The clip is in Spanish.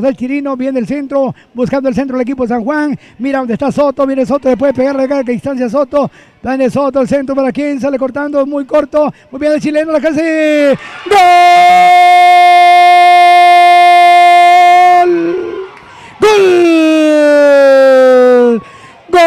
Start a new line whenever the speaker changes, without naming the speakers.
del Chirino, viene el centro, buscando el centro del equipo de San Juan. Mira dónde está Soto, viene Soto, después de pegarle acá a distancia Soto. Viene Soto, el centro para quien sale cortando, muy corto. Muy bien el chileno, la casi. ¡Gol!